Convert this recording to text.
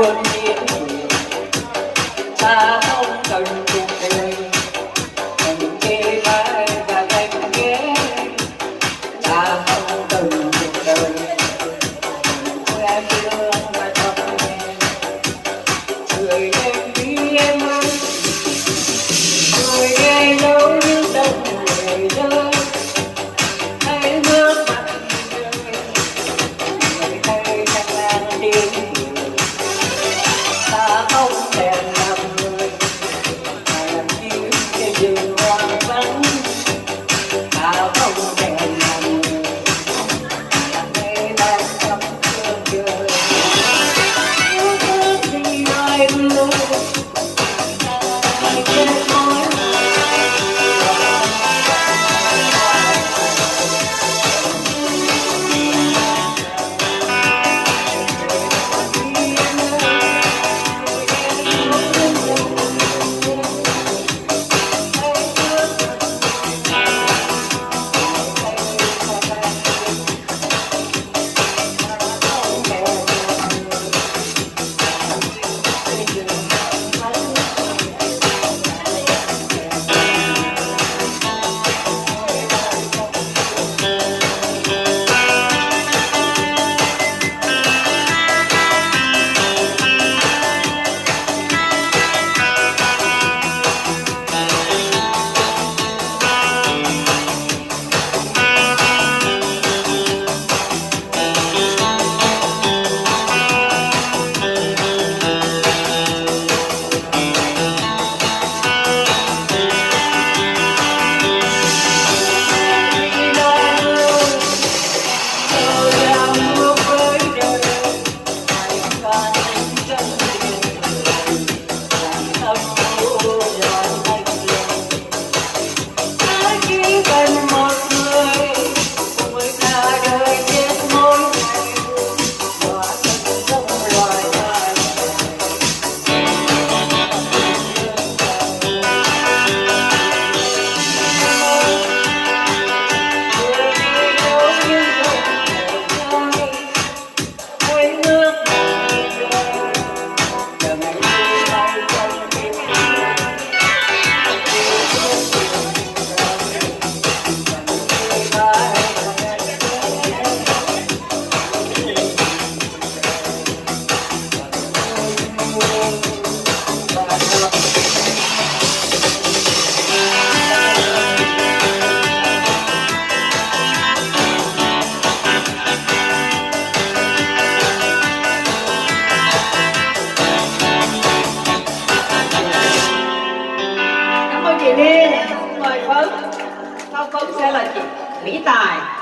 buồn miệng ta không cần này đi mời phấn. Sau phấn sẽ là chị mỹ tài.